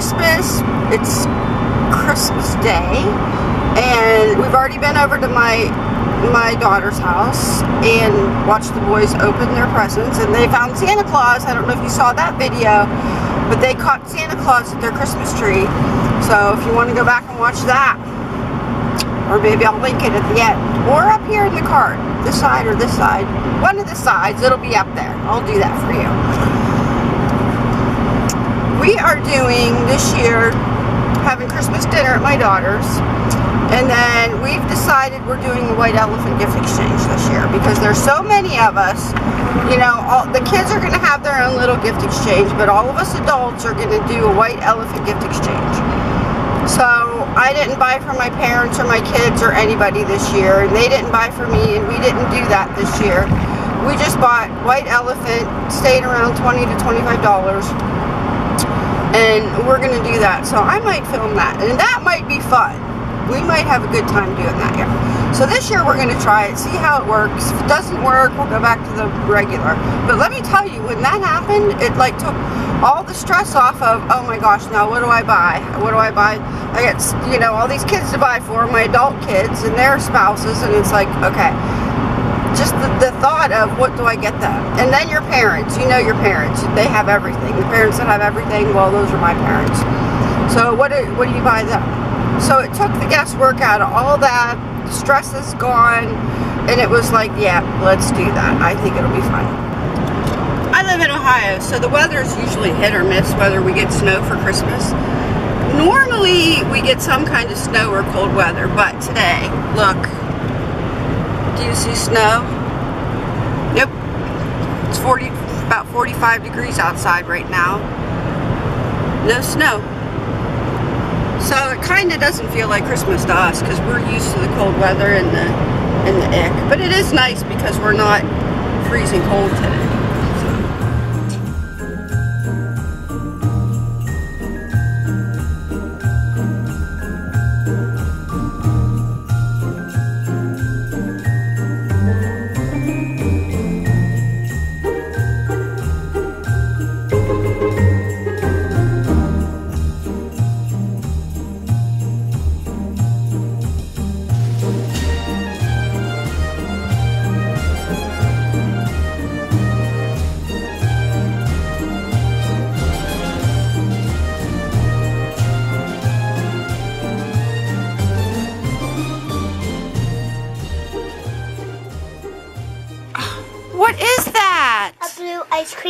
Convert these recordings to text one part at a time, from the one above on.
Christmas! It's Christmas Day, and we've already been over to my my daughter's house and watched the boys open their presents, and they found Santa Claus. I don't know if you saw that video, but they caught Santa Claus at their Christmas tree. So if you want to go back and watch that, or maybe I'll link it at the end, or up here in the card, this side or this side, one of the sides, it'll be up there. I'll do that for you. We are doing this year having Christmas dinner at my daughter's. And then we've decided we're doing the White Elephant Gift Exchange this year because there's so many of us. You know, all, the kids are going to have their own little gift exchange, but all of us adults are going to do a White Elephant Gift Exchange. So I didn't buy for my parents or my kids or anybody this year, and they didn't buy for me, and we didn't do that this year. We just bought White Elephant, stayed around 20 to $25 and we're going to do that. So I might film that, and that might be fun. We might have a good time doing that here. So this year we're going to try it, see how it works. If it doesn't work, we'll go back to the regular. But let me tell you, when that happened, it like took all the stress off of, oh my gosh, now what do I buy? What do I buy? I got, you know, all these kids to buy for, my adult kids and their spouses, and it's like, okay, just the, the, thought of what do I get them? And then your parents, you know your parents, they have everything. The parents that have everything, well, those are my parents. So what do, what do you buy them? So it took the guesswork out of all that, stress is gone, and it was like, yeah, let's do that. I think it'll be fun. I live in Ohio, so the weather is usually hit or miss whether we get snow for Christmas. Normally we get some kind of snow or cold weather, but today, look, you see snow? Nope. It's 40, about 45 degrees outside right now. No snow. So it kind of doesn't feel like Christmas to us because we're used to the cold weather and the and the ick. But it is nice because we're not freezing cold today.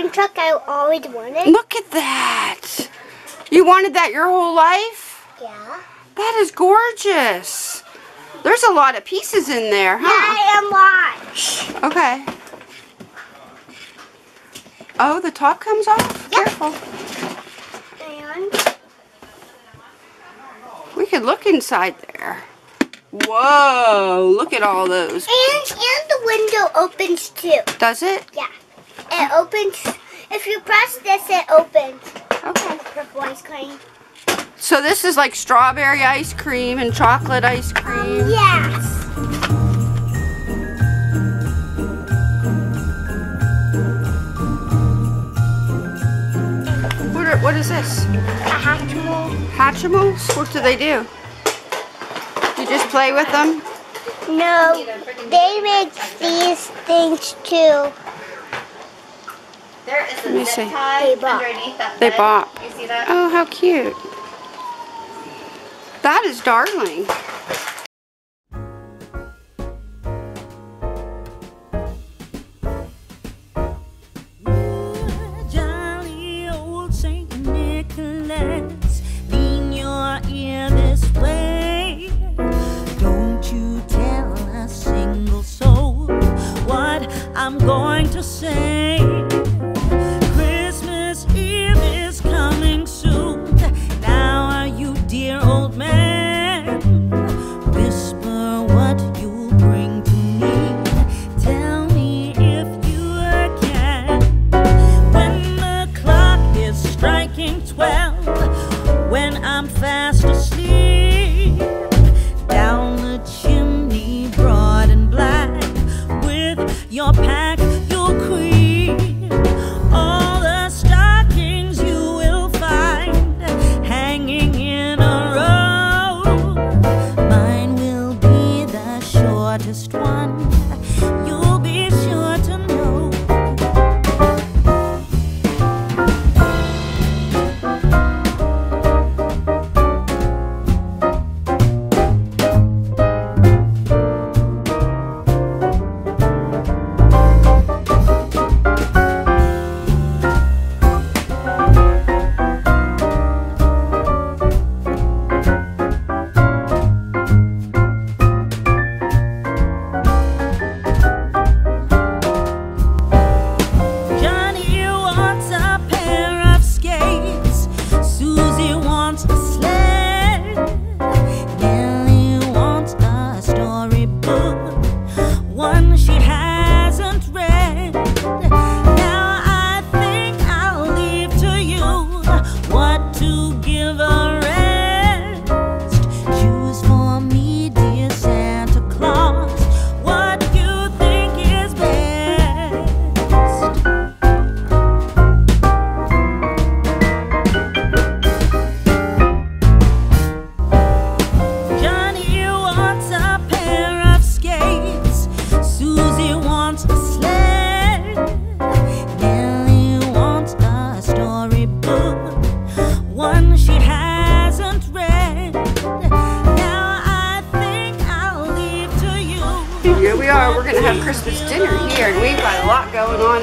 Cream truck I always wanted. Look at that. You wanted that your whole life? Yeah. That is gorgeous. There's a lot of pieces in there, Yeah, huh? I am large. Okay. Oh, the top comes off? Yep. Careful. And We could look inside there. Whoa, look at all those. and and the window opens too. Does it? Yeah. It opens. If you press this, it opens. Okay. Purple ice cream. So this is like strawberry ice cream and chocolate ice cream. Yes. What, are, what is this? A Hatchimal. Hatchimals? What do they do? You just play with them? No, they make these things too. There is a Let me zip see. tie They bop. underneath that They lid. bop. You see that? Oh, how cute. That is darling.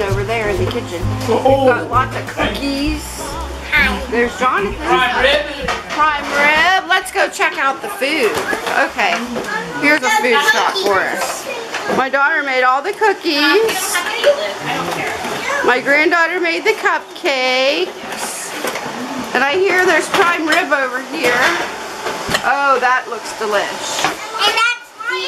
Over there in the kitchen. We've got oh, oh. lots of cookies. There's Jonathan. Prime rib. Prime rib. Let's go check out the food. Okay, here's a food shop for us. My daughter made all the cookies. My granddaughter made the cupcakes. And I hear there's prime rib over here. Oh, that looks delish. And that's my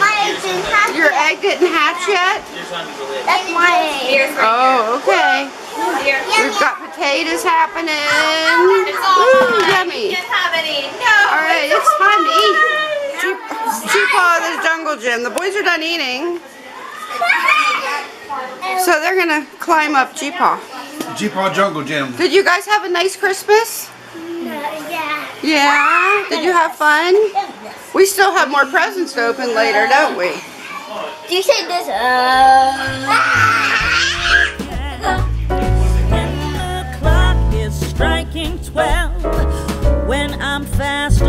egg Delicious. not yet. My egg didn't hatch Your yet. egg didn't hatch yet? Here's under the lid. That's my egg. Oh, okay. We've got potatoes happening. Ooh, yummy. All right, it's time to eat. Cheepaw of the Jungle Gym. The boys are done eating, so they're gonna climb up Cheepaw. Jeepaw Jungle Gym. Did you guys have a nice Christmas? Yeah. Yeah. Did you have fun? We still have more presents to open later, don't we? Do you say this? Uh... When the clock is striking twelve, when I'm fast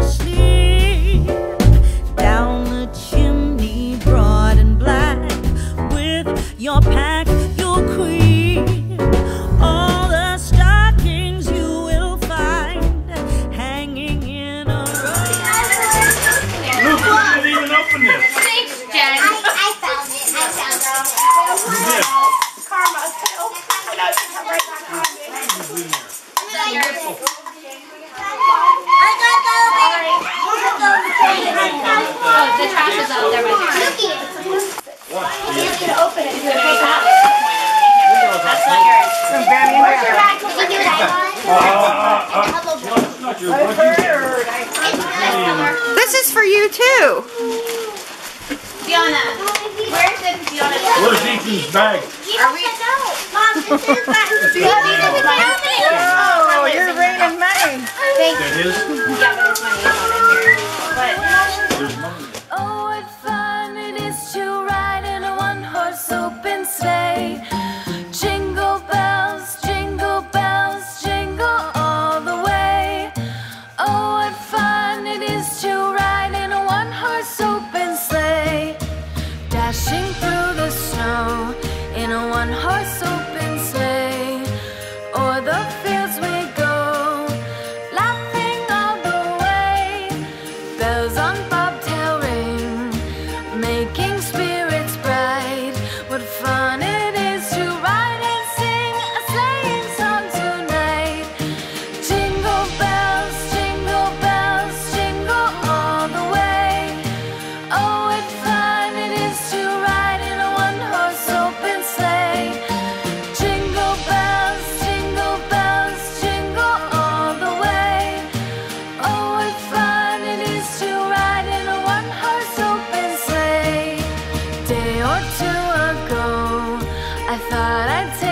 you too. Fiona, where's the Fiona? Where's Ethan's bag? Are we? Mom, this is back. Do you Oh, you're raining money. Thank That thought I'd take